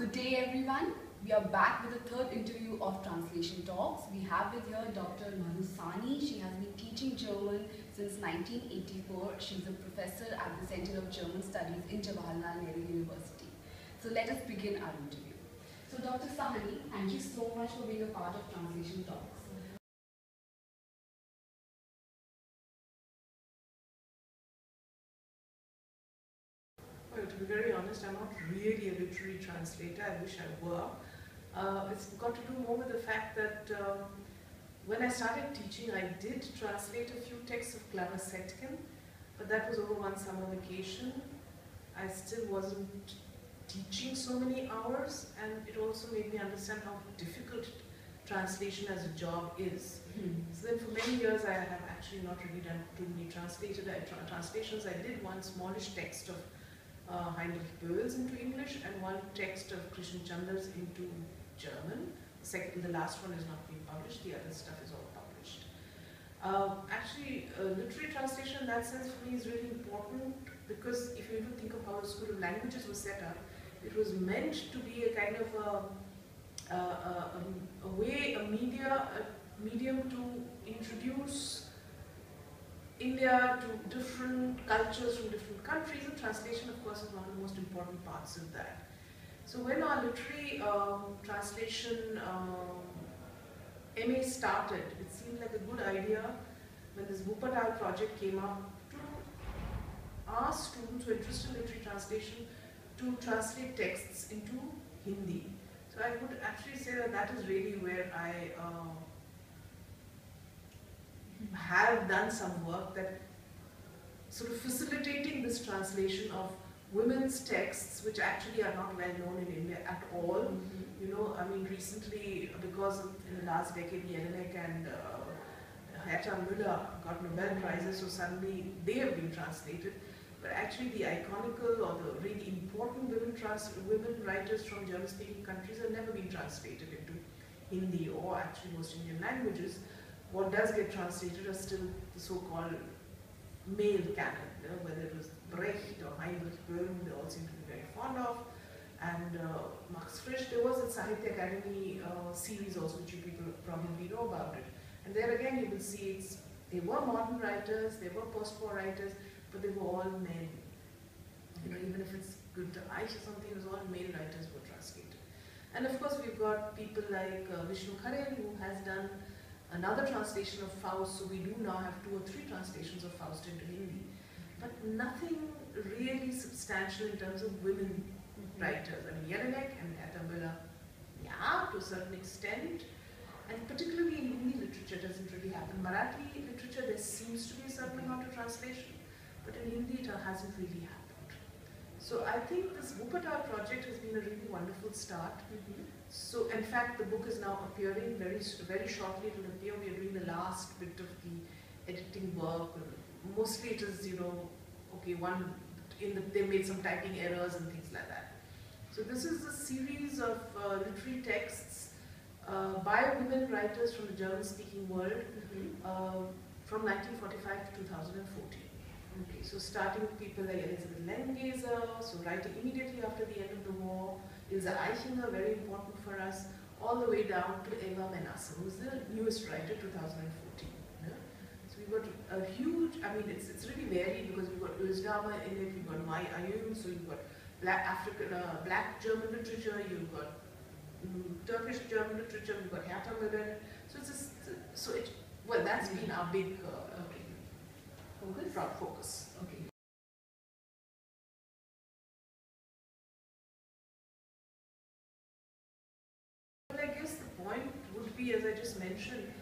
Good day everyone. We are back with the third interview of Translation Talks. We have with here Dr. Madhu Sahni. She has been teaching German since 1984. She's a professor at the Center of German Studies in Jawaharlal Nehru University. So let us begin our interview. So Dr. Sahni, thank you so much for being a part of Translation Talks. Well, to be very honest, I'm not translator. I wish I were. Uh, it's got to do more with the fact that um, when I started teaching, I did translate a few texts of Clara Zetkin, but that was over one summer vacation. I still wasn't teaching so many hours, and it also made me understand how difficult translation as a job is. Hmm. So then for many years I have actually not really done too many translated uh, tra translations. I did one smallish text of uh, Heinrich Böll's into English and one text of Christian Chander's into German. The second, the last one is not being published, the other stuff is all published. Uh, actually, uh, literary translation in that sense for me is really important because if you even think of how the School of Languages was set up, it was meant to be a kind of a, a, a, a way, a media, a medium to introduce India to different cultures from different countries, and translation, of course, is one of the most important parts of that. So when our literary um, translation um, MA started, it seemed like a good idea when this Wuppertal project came up to ask students who are interested in literary translation to translate texts into Hindi. So I would actually say that that is really where I uh, have done some work that sort of facilitating this translation of women's texts which actually are not well known in India at all. Mm -hmm. You know, I mean recently because of, in the last decade Jelinek and uh, Herta Müller got Nobel Prizes so suddenly they have been translated. But actually the iconical or the really important women, trans women writers from German-speaking countries have never been translated into Hindi or actually most Indian languages what does get translated are still the so-called male canon, whether it was Brecht or Heinrich Böll, they all seem to be very fond of. And uh, Max Frisch, there was a Sahitya Akademi uh, series also, which you people probably know about it. And there again, you will see it's, they were modern writers, they were post-war writers, but they were all men. You know, even if it's Günter Eich or something, it was all male writers were translated. And of course, we've got people like uh, Vishnu Khare, who has done another translation of Faust, so we do now have two or three translations of Faust into Hindi. But nothing really substantial in terms of women mm -hmm. writers. I mean, Jelinek and Müller, yeah, to a certain extent. And particularly in Hindi literature doesn't really happen. Marathi literature, there seems to be a certain amount of translation, but in Hindi it hasn't really happened. So I think this Wuppertal project has been a really wonderful start. Mm -hmm. So in fact, the book is now appearing very, very shortly. It will appear. We are doing the last bit of the editing work. Mostly it is, you know, okay, one in the, they made some typing errors and things like that. So this is a series of uh, literary texts uh, by women writers from the German-speaking world mm -hmm. uh, from 1945 to 2014. So starting with people like Elisabeth Langgässer, so writing immediately after the end of the war, Ilse Eichinger, very important for us, all the way down to Eva Menasse, who's the newest writer, 2014. Yeah? So we've got a huge, I mean, it's, it's really varied because we've got Özdamar in it, we've got May Ayim, so you've got black African, uh, black German literature, you've got um, Turkish German literature, we've got Herta Müller. So it's just, so it, well, that's mm been our big uh, focus. focus. Okay. Well, I guess the point would be, as I just mentioned,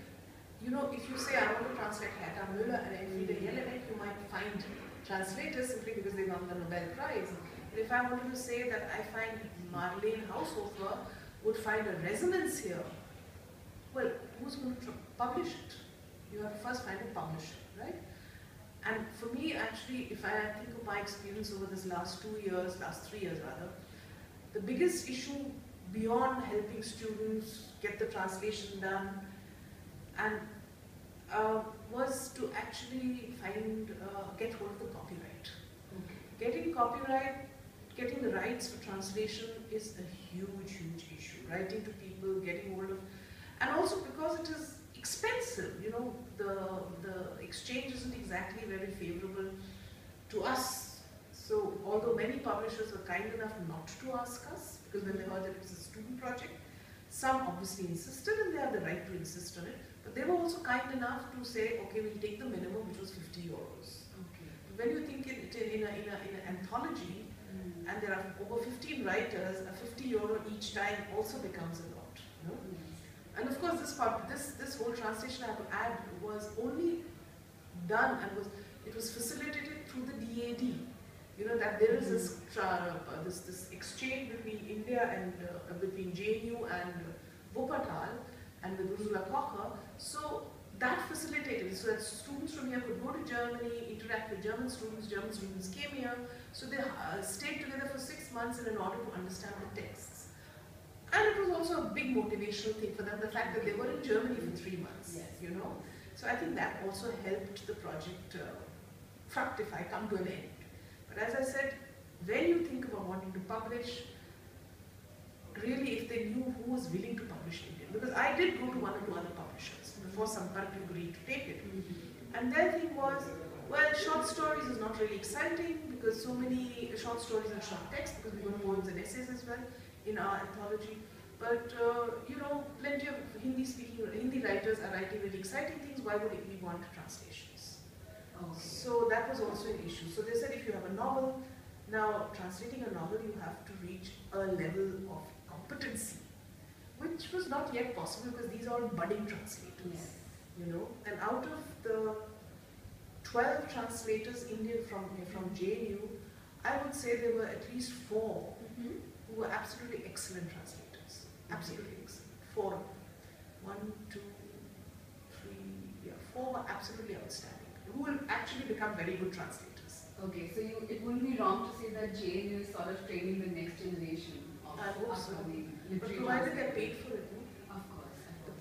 you know, if you say I want to translate Herta Müller and hmm. Elfriede Jelinek, you might find translators simply because they won the Nobel Prize. But if I wanted to say that I find Marlen Haushofer would find a resonance here, well, who's going to publish it? You have to first find a publisher, right? And for me, actually, if I think of my experience over this last two years, last three years rather, the biggest issue beyond helping students get the translation done and uh, was to actually find, uh, get hold of the copyright. Okay. Getting copyright getting the rights for translation is a huge, huge issue. Writing to people, getting hold of, and also because it is expensive. You know, the the exchange isn't exactly very favorable to us. So although many publishers were kind enough not to ask us because when they heard that it was a student project, some obviously insisted and they have the right to insist on it. But they were also kind enough to say, okay, we'll take the minimum, which was 50 euros. Okay. When you think in, in, a, in, a, in an anthology, Mm. and there are over 15 writers, a 50 euro each time also becomes a lot. And of course, this part, this this whole translation I have to add was only done and was it was facilitated through the DAAD. You know that there is this uh, this this exchange between India and uh, between JNU and Wuppertal and with Ursula Kocher. So that facilitated so that students from here could go to Germany, interact with German students. German students came here, so they uh, stayed together for six months in order to understand the texts. And it was also a big motivational thing for them, the fact that they were in Germany for three months, Yes. you know. So I think that also helped the project uh, fructify, come to an end. But as I said, when you think about wanting to publish, really if they knew who was willing to publish Indian, because I did go to one or two other publishers before Sampark agreed to take it. Mhm. And their thing was, well, short stories is not really exciting because so many short stories and short text, because we got poems and essays as well in our anthology. But, uh, you know, plenty of Hindi speaking, Hindi writers are writing really exciting things, why would we want translations? Okay. So that was also an issue. So they said if you have a novel, now translating a novel, you have to reach a level of competency, which was not yet possible because these are all budding translators Yes. you know, and out of the 12 translators Indian from, from JNU, I would say there were at least four Mhm. Who were absolutely excellent translators. Absolutely excellent. Four. of them. One, two, three, yeah, four were absolutely outstanding. Who will actually become very good translators. Okay, so you, it wouldn't be wrong to say that JNU is sort of training the next generation of I hope so. upcoming But provided they're paid for it, no? Of course.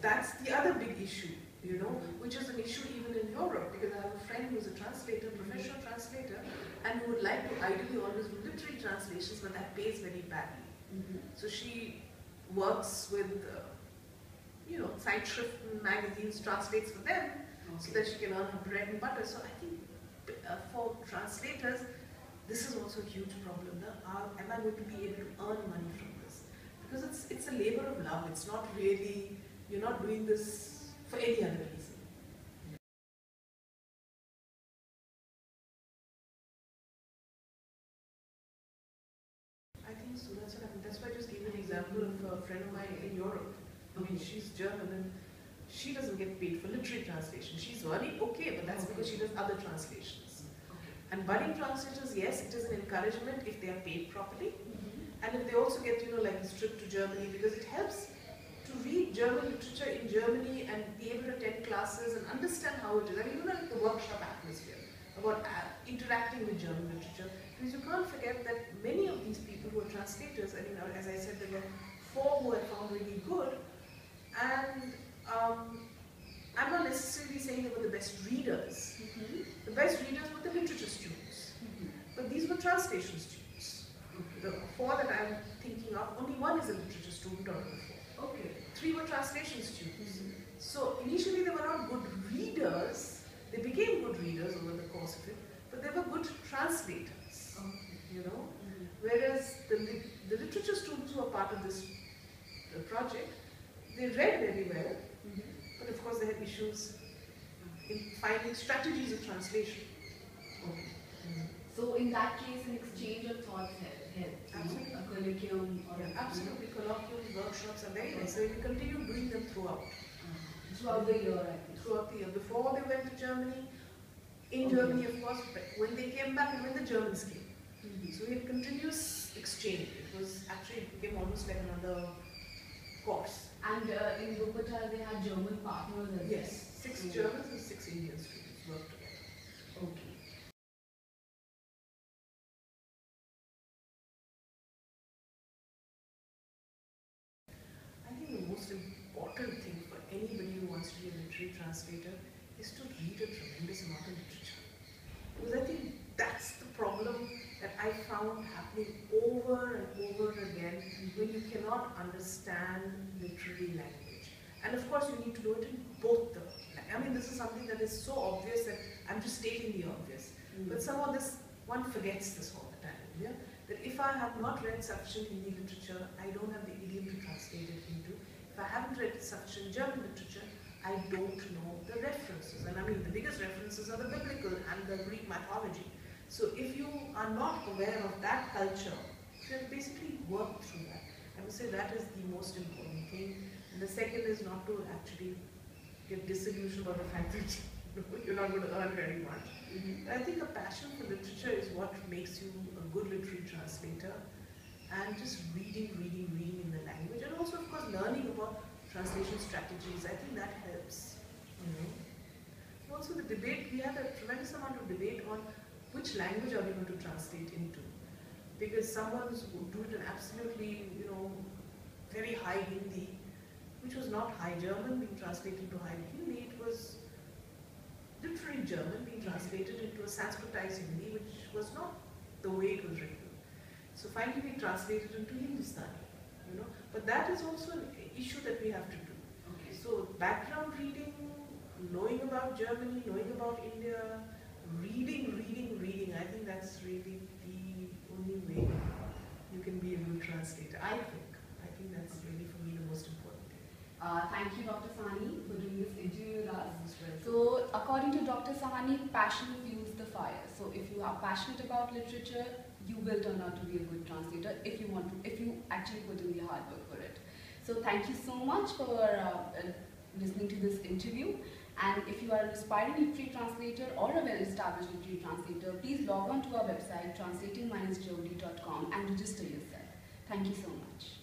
that's the other big issue, you know, which is an issue even in Europe because I have a friend who's a translator, professional translator, and who would like to ideally always do literary translations, but that pays very badly. Mhm. So she works with, uh, you know, Zeitschrift magazines, translates for them so that she can earn her bread and butter. So I think uh, for translators, this is also a huge problem. No? Am I going to be able to earn money from this? Because it's it's a labor of love. It's not really you're not doing this for any other reason. So. That's what happened. That's why I just gave an example of a friend of mine in Europe. I mean, she's German and she doesn't get paid for literary translation. She's earning okay, but that's because she does other translations. And budding translators, yes, it is an encouragement if they are paid properly. Mhm. And if they also get, you know, like a trip to Germany, because it helps to read German literature in Germany and be able to attend classes and understand how it is. I mean, even like the workshop atmosphere about uh, interacting with German literature. Because you can't forget that many of these people who are translators, I mean, as I said, there were four who I found really good. And um, I'm not necessarily saying they were the best readers. Mhm. The best readers were the literature students. Mhm. But these were translation students. The four that I'm thinking of, only one is a literature student out of the four. Okay. Three were translation students. Mhm. So initially they were not good readers. They became good readers over the course of it, but they were good translators. You know, Mhm. whereas the, lit- the literature students who are part of this uh, project, they read very well, Mhm. but of course they had issues in finding strategies of translation. Okay. So in that case, an exchange of thoughts help, helps, you know, Absolutely. a curriculum or a, Yeah, absolutely, colloquiums, workshops are very nice. So we continue doing them throughout. uh, throughout the year, I think. Throughout the year. Before they went to Germany, in Okay. Germany of course, when they came back and when the Germans came. So we had continuous exchange. It was actually it became almost like another course. And uh, in Wuppertal, they had German partners as well. Yes, six. Germans and six Indian students worked together. Okay. I think the most important thing for anybody who wants to be a literary translator is to read a tremendous amount of literature. Because I think that's the problem that I found happening over and over again when you cannot understand literary language. And of course, you need to do it in both the. I mean, this is something that is so obvious that I'm just stating the obvious. Mm. But somehow this one forgets this all the time. Yeah? That if I have not read sufficient Hindi literature, I don't have the idiom to translate it into. If I haven't read sufficient German literature, I don't know the references. And I mean, the biggest references are the biblical and the Greek mythology. So if you are not aware of that culture, you then basically work through that. I would say that is the most important thing. And the second is not to actually get disillusioned about the fact that you're not going to earn very much. Mhm. I think a passion for literature is what makes you a good literary translator and just reading, reading, reading in the language and also of course learning about translation strategies. I think that helps. You know. Also the debate, we had a tremendous amount of debate on which language are we going to translate into. Because someone's would do it in absolutely, you know, very high Hindi, which was not high German being translated into high Hindi, it was literary German being translated into a Sanskritized Hindi, which was not the way it was written. So finally we translated into Hindustani, you know. But that is also an issue that we have to do. Okay. So background reading, knowing about Germany, knowing about India, reading, reading, reading, I think that's really the only way you can be a good translator. I think. I think that's really for me the most important thing. Uh, thank you, Dr. Sahni, for doing this interview with us. Most welcome. So, according to Dr. Sahni, passion fuels the fire. So, if you are passionate about literature, you will turn out to be a good translator if you want to, if you actually put in the hard work for it. So, thank you so much for uh, uh, listening to this interview. And if you are an aspiring literary translator or a well-established literary translator, please log on to our website translating-jody.com and register yourself. Thank you so much.